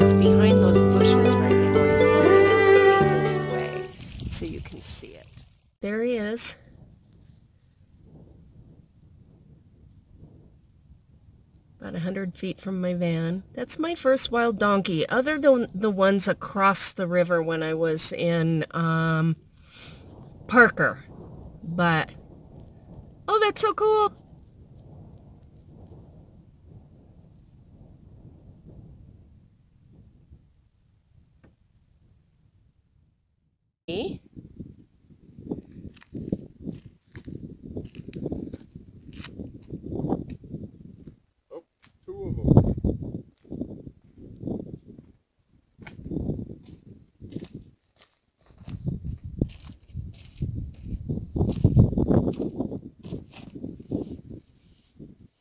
It's behind those bushes right now, and it's coming this way, so you can see it. There he is. about 100 feet from my van. That's my first wild donkey, other than the ones across the river when I was in um, Parker. But, oh, that's so cool.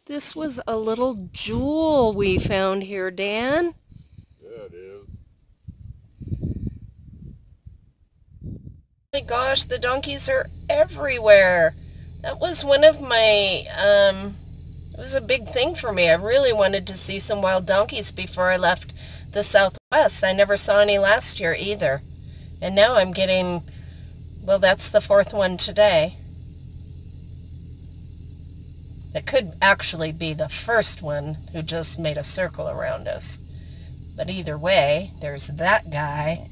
This was a little jewel we found here, Dan. Yeah, it is. my gosh, the donkeys are everywhere. That was one of my, um, it was a big thing for me. I really wanted to see some wild donkeys before I left the Southwest. I never saw any last year either. And now I'm getting, well, that's the fourth one today. It could actually be the first one who just made a circle around us. But either way, there's that guy.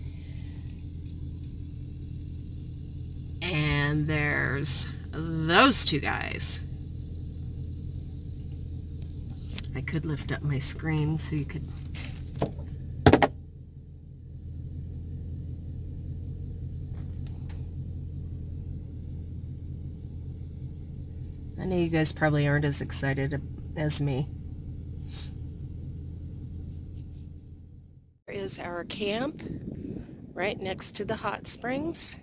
And there's those two guys. I could lift up my screen so you could I know you guys probably aren't as excited as me. Here is our camp right next to the hot springs.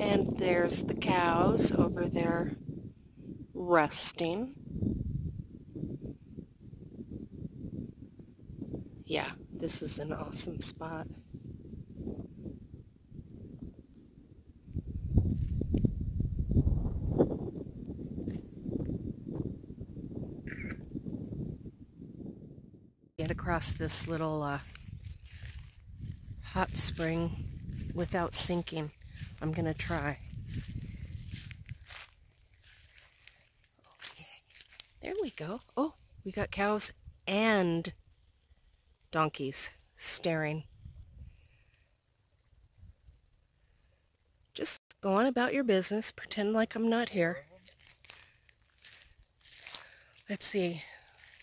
And there's the cows over there resting. Yeah, this is an awesome spot. Get across this little uh, hot spring without sinking. I'm going to try. There we go. Oh, we got cows and donkeys staring. Just go on about your business. Pretend like I'm not here. Let's see.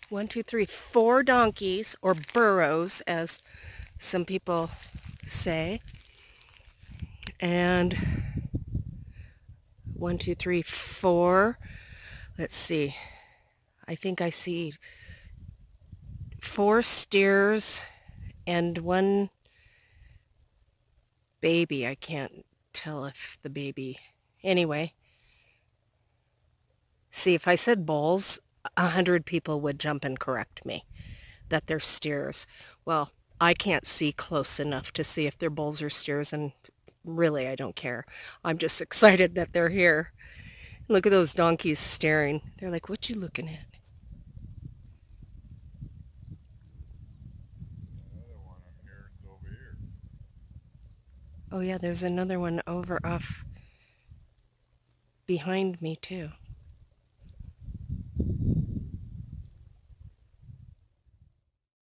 One, two, three, four donkeys, or burros, as some people say. And one, two, three, four. Let's see. I think I see four steers and one baby. I can't tell if the baby... Anyway. See, if I said bulls, a hundred people would jump and correct me that they're steers. Well, I can't see close enough to see if they're bulls or steers, and really I don't care. I'm just excited that they're here. Look at those donkeys staring. They're like, what you looking at? Oh yeah, there's another one over off behind me too.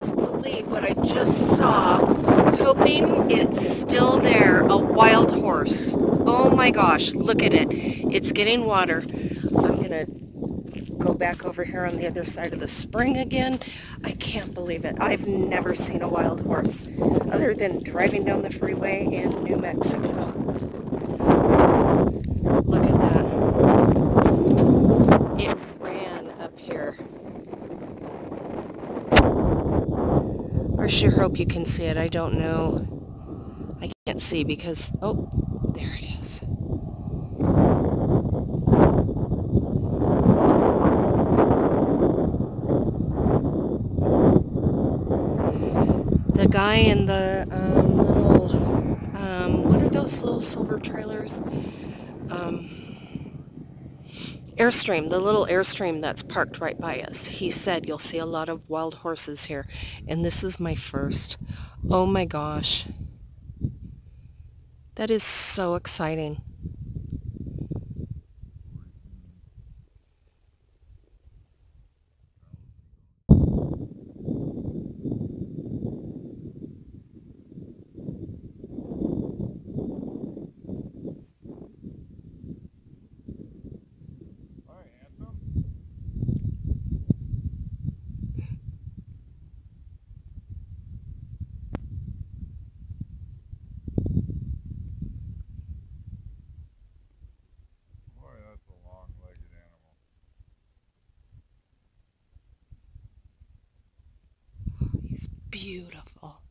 believe what I just saw, hoping it's still there, a wild horse. Oh my gosh, look at it. It's getting water. Back over here on the other side of the spring again. I can't believe it. I've never seen a wild horse other than driving down the freeway in New Mexico. Look at that. It ran up here. I sure hope you can see it. I don't know. I can't see because, oh, there it is. Guy in the um, little, um, what are those little silver trailers? Um, Airstream, the little Airstream that's parked right by us. He said you'll see a lot of wild horses here. And this is my first. Oh my gosh. That is so exciting. Beautiful.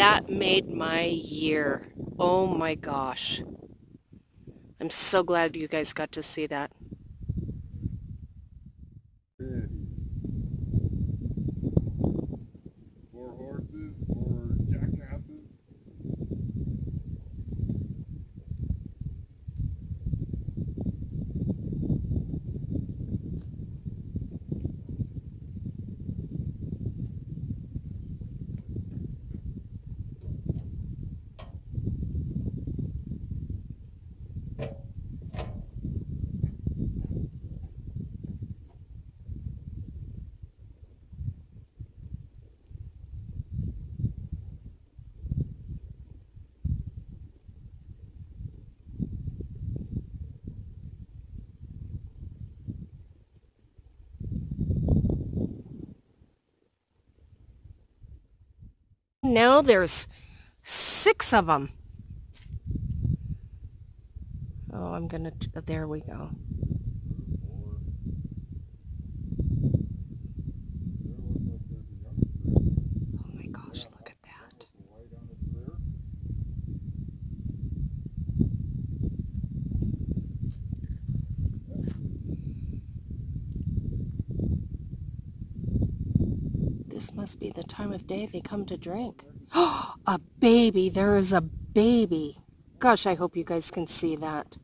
That made my year. Oh my gosh. I'm so glad you guys got to see that. Now there's six of them. Oh, I'm going to, there we go. Oh my gosh, look at that. This must be the time of day they come to drink. a baby. There is a baby. Gosh, I hope you guys can see that.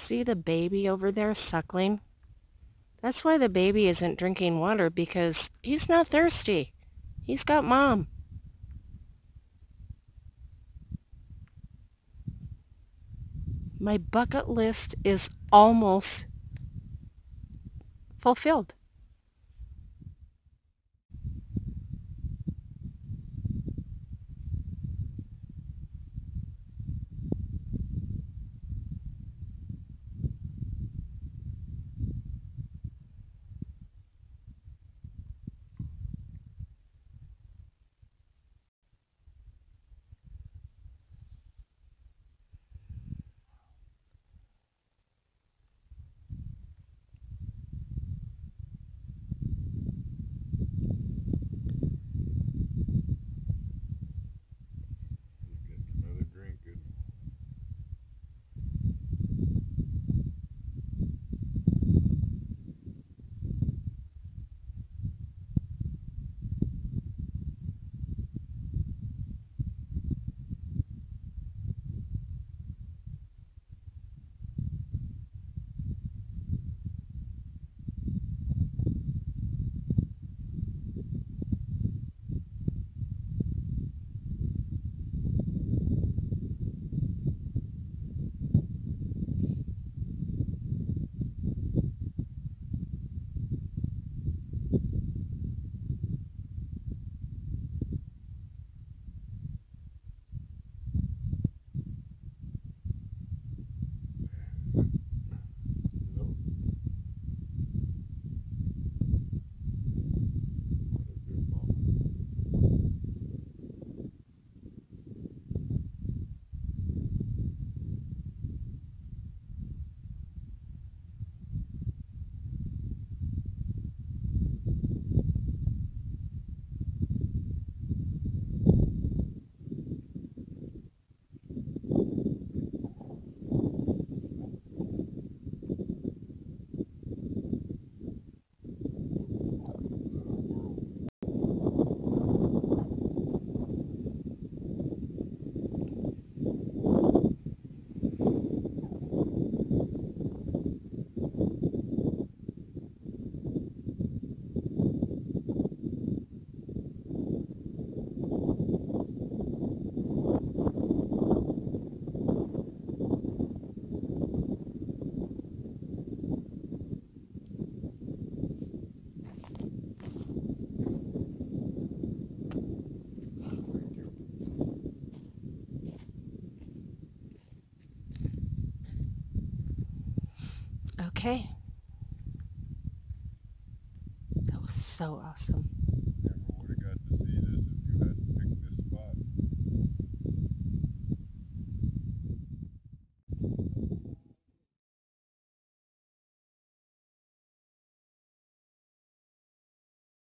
See the baby over there suckling? That's why the baby isn't drinking water because he's not thirsty. He's got mom. My bucket list is almost fulfilled. Okay. That was so awesome.